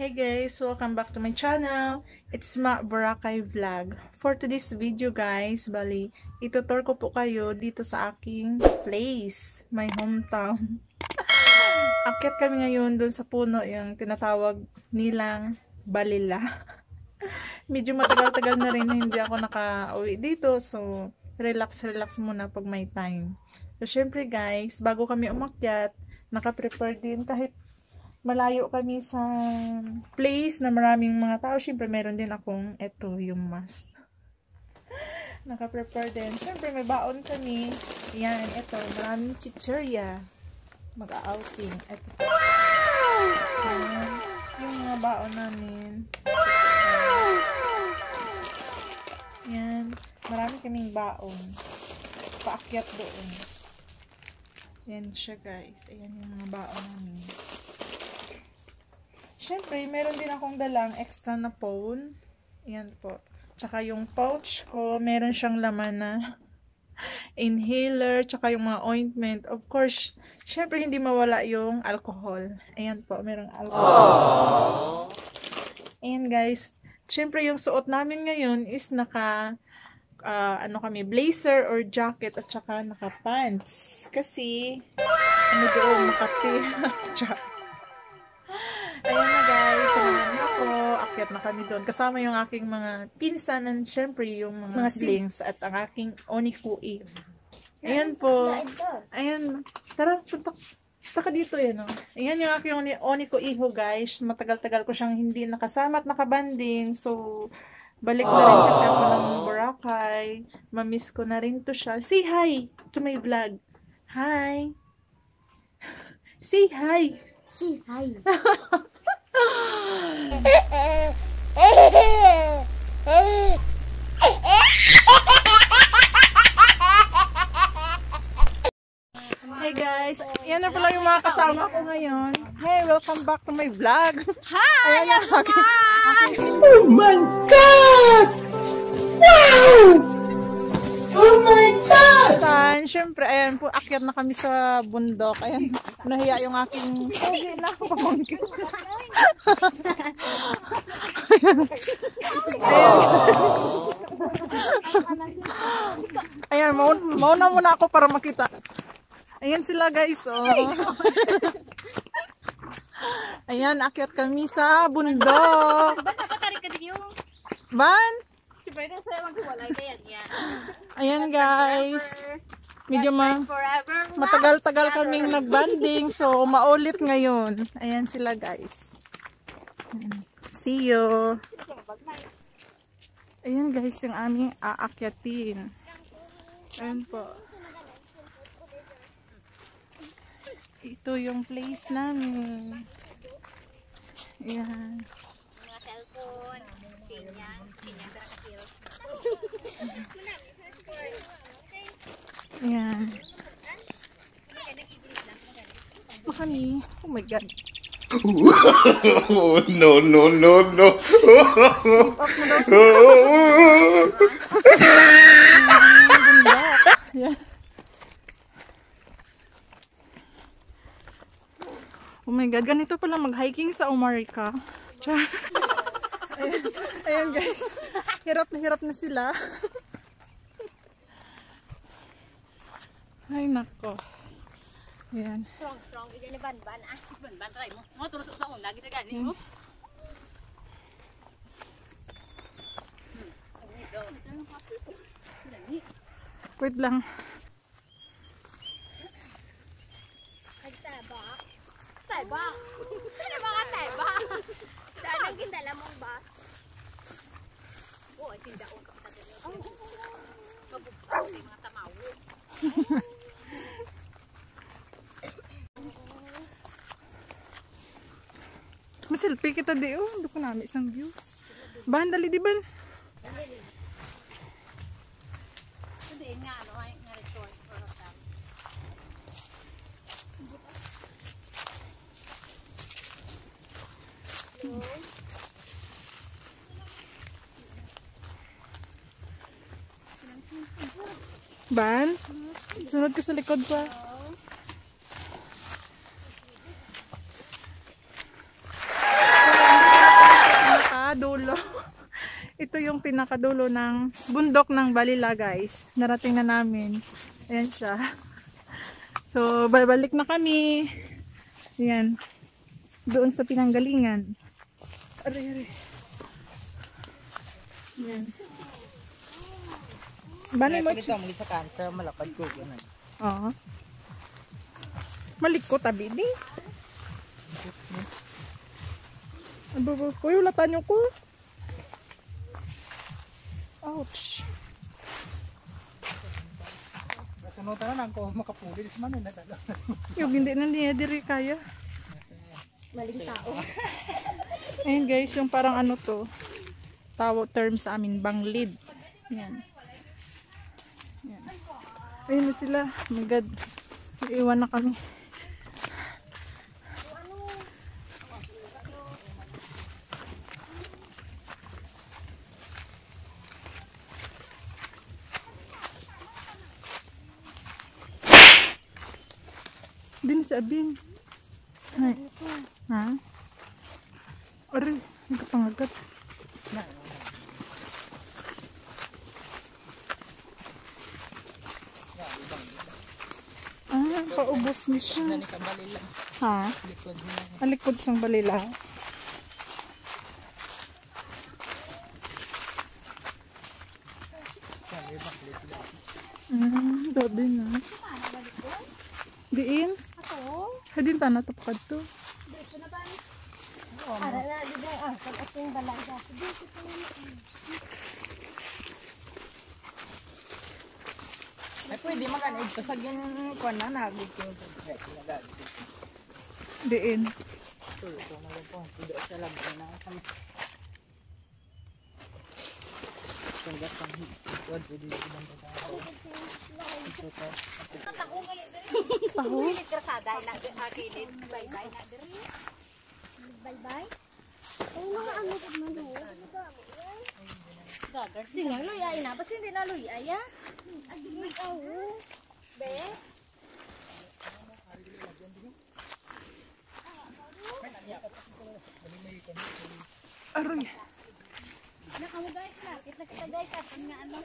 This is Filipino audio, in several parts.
Hey guys, welcome back to my channel. It's Ma Boracay Vlog. For today's video guys, bali, itutur ko po kayo dito sa aking place, my hometown. Akyat kami ngayon dun sa puno, yung tinatawag nilang Balila. Medyo matagal-tagal na rin hindi ako naka-uwi dito, so relax-relax muna pag may time. So syempre guys, bago kami umakyat, naka-prepare din kahit malayo kami sa place na maraming mga tao. Siyempre, meron din akong ito, yung mask. Naka-prepare din. Siyempre, may baon kami. Yan, ito, maraming chichirya. Mag-outing. Ito. Yan, yung mga baon namin. Yan, marami kaming baon. Paakyat doon. Yan siya, guys. Ayan yung mga baon namin. Siyempre, meron din akong dalang extra na phone. Ayan po. Tsaka yung pouch ko, meron siyang laman na inhaler, tsaka yung mga ointment. Of course, syempre hindi mawala yung alcohol. Ayan po, merong alcohol. Aww. Ayan guys, syempre yung suot namin ngayon is naka uh, ano kami, blazer or jacket at saka naka pants. Kasi, ano doon, makati. Ayan na guys, samahan niyo ako. Akyat na kami doon. Kasama yung aking mga pinsan and syempre yung mga, mga siblings at ang aking onikui. Ayan po. Ayan. Tara, punta, punta ka dito yan. Oh. Ayan yung aking oniko iho guys. Matagal-tagal ko siyang hindi nakasama at nakabanding. So, balik na rin kasi ako ng Boracay. Mamiss ko na rin to siya. Say hi to my vlog. Hi. Say hi. Say hi. Hey guys, yan na pala yung mga kasama ko ngayon. Hey, welcome back to my vlog. Hi! Ayan yung aking, aking Oh my God! God! san. Siyempre, ayan po, akyat na kami sa bundok. Ayan, nahiya yung aking... Pamangkin. Ayan, mauna, mauna muna ako para makita. Ayan sila guys, oh. Ayan, akyat kami sa bundok. Ban? Yan. Ayan guys. Medyo ma matagal-tagal kaming nagbanding so maulit ngayon. Ayan sila guys. See you. Ayan guys yung aming aakyatin. Ayan po. Ito yung place namin. Ayan. Mga cellphone. Sinyang. Sinyang ka Ayan. Kami. Oh my God. Oh, no, no, no, no. Oh my God, ganito pala mag-hiking sa Omarica. Char. Ayan, ayan guys. Hirap na hirap na sila. Ay nako. Ayan. Strong, strong. Ganyan ni Banban. Ah, Banban, try mo. Mga turusok sa una. Kita gani mo. Wait lang. Nagtabak. Tabak. Ano ba ka tabak? Saan ang gindala mong bus? Oo, ay tindaon ka pa tayo. Mabugtang sa mga tamawo. Maselfie kita di oh. Hindi ko namin isang view. Bahan dali di hotel. Ban? Sunod ka sa likod pa. ito yung pinakadulo ng bundok ng Balila guys. Narating na namin. Ayan siya. So, babalik na kami. Ayan. Doon sa pinanggalingan. Aray, aray. Ayan. Bani mo Ito mo sa cancer, malapad ko ganun. Oo. Malik ko tabi di. Aba ba? Uy, ulatan niyo ko. Ouch. Nasunutan na ako makapuli sa man na dala. Yung hindi na niya diri kaya. Maling tao. Ayun guys, yung parang ano to. Tawo term sa amin, banglid. Yan. Yan. Ayun na sila. Oh my God. Iiwan na kami. Din si Abing. Ay. Ha? Aray, nagkapangagat. Ah, paubos na siya. Ha? Alikod sang balila. Mm, dabi na. Diin? Ako? Hadin ta na to. Na ba? Ara na, di? Ah, ito yung balaga. Pa naman. Ay pwede makan ito sa gin kuan na nagit ko. Diin. Na lang po. Hindi sa lab na kami. Tunggat pang hikod pwede ibang tao. Ito to. Taho. Pilit krasada, ina akilid. Bye-bye na diri. Bye-bye? Ang mga ano sa mga Gagar. Singang luya ina. Basta hindi na luya ya. Ay, awo. Be? Aroy. Nakamugay ka. Kit nakitagay ka. Nga ano.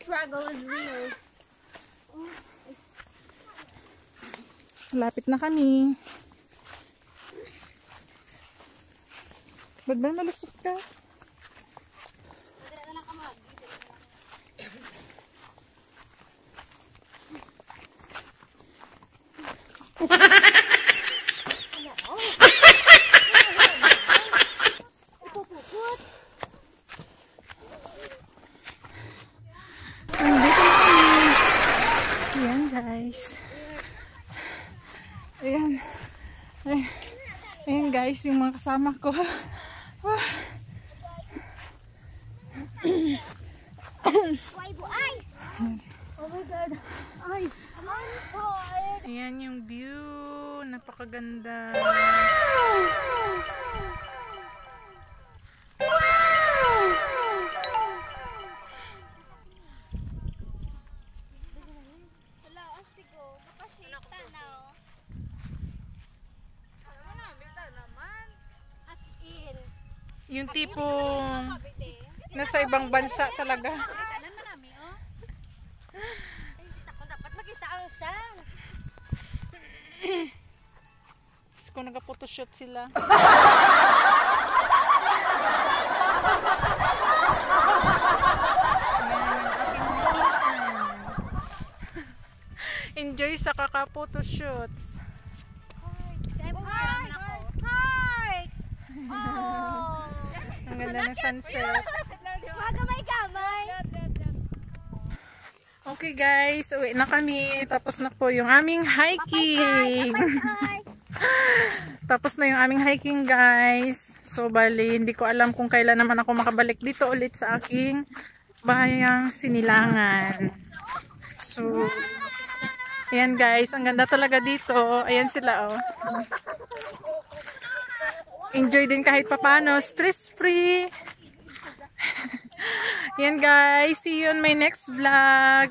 Struggle is real. Lapit na kami. Ba't ba malusot ka? Ipupukot. Nandito na kami. Ayan guys. Ayan. Ay. Ayan guys, yung mga kasama ko. Why bu ay? Oh my god. Ay. Aman ko. Ayan yung view. Napakaganda. Hello, Yung tipong nasa ibang bansa talaga. Ko. Tapos kung nag-photoshoot sila. Enjoy sa kaka-photoshoots. Kaya po marami ako. Heart! Oh! Ang ganda ng sunset. Maga may kamay. Okay guys, uwi na kami. Tapos na po yung aming hiking. Hi! Tapos na yung aming hiking guys. So bali, hindi ko alam kung kailan naman ako makabalik dito ulit sa aking bahayang sinilangan. So, ayan guys, ang ganda talaga dito. Ayan sila oh. Enjoy din kahit papano, stress free. Yan guys, see you on my next vlog.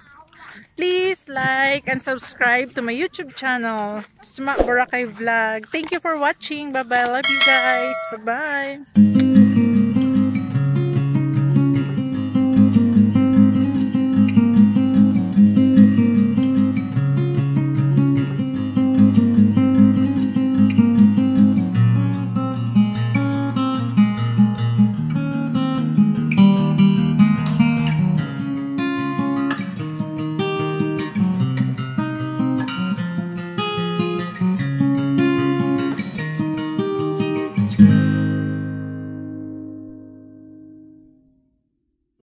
Please like and subscribe to my YouTube channel, Smart Boracay Vlog. Thank you for watching. Bye-bye. Love you guys. Bye-bye.